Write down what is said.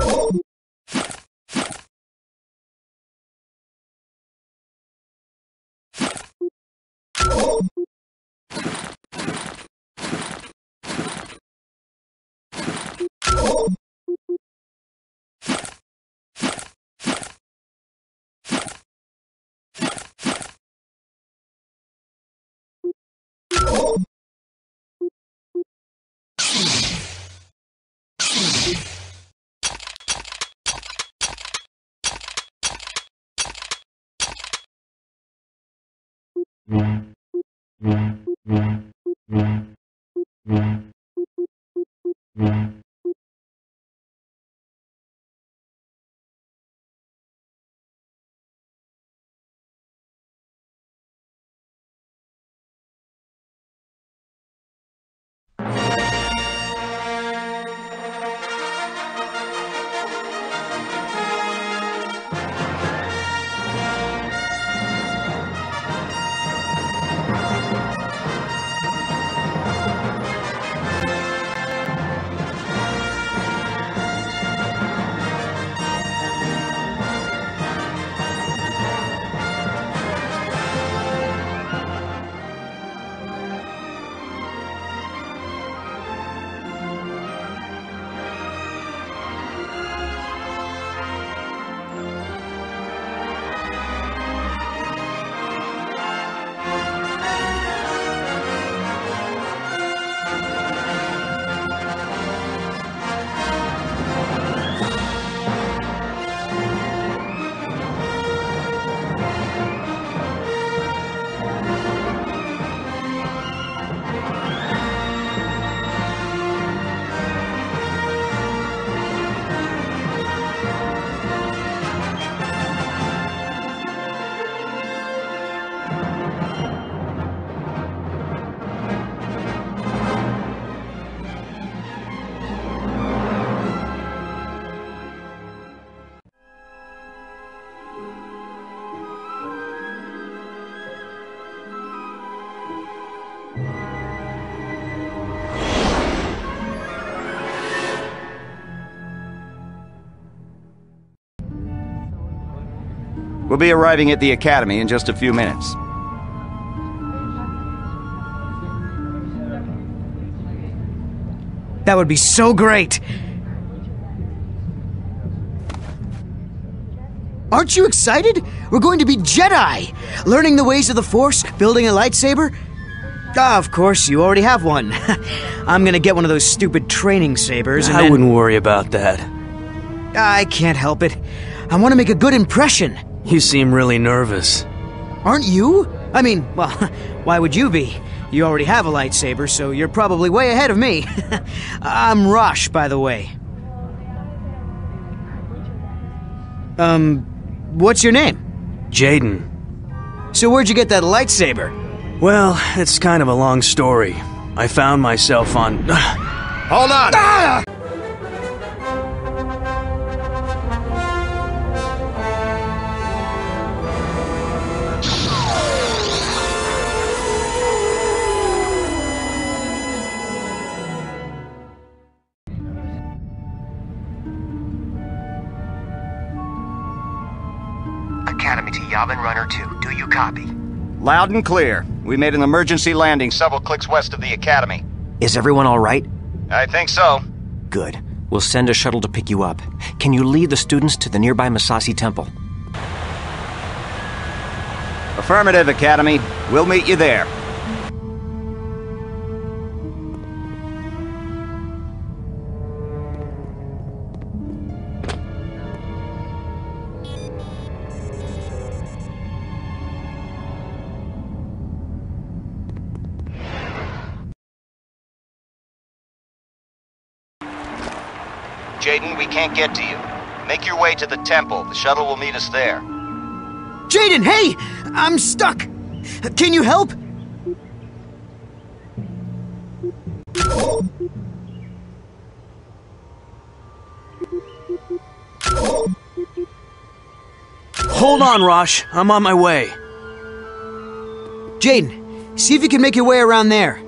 Oh. Yeah. We'll be arriving at the Academy in just a few minutes. That would be so great! Aren't you excited? We're going to be Jedi! Learning the ways of the Force, building a lightsaber. Ah, of course, you already have one. I'm gonna get one of those stupid training sabers and I then- wouldn't worry about that. I can't help it. I want to make a good impression. You seem really nervous. Aren't you? I mean, well, why would you be? You already have a lightsaber, so you're probably way ahead of me. I'm Rosh, by the way. Um, what's your name? Jaden. So where'd you get that lightsaber? Well, it's kind of a long story. I found myself on. Hold on! Academy to Yavin Runner 2. Do you copy? Loud and clear. We made an emergency landing several clicks west of the Academy. Is everyone all right? I think so. Good. We'll send a shuttle to pick you up. Can you lead the students to the nearby Massassi Temple? Affirmative, Academy. We'll meet you there. Jaden, we can't get to you. Make your way to the temple. The shuttle will meet us there. Jaden, hey! I'm stuck! Can you help? Hold on, Rosh. I'm on my way. Jaden, see if you can make your way around there.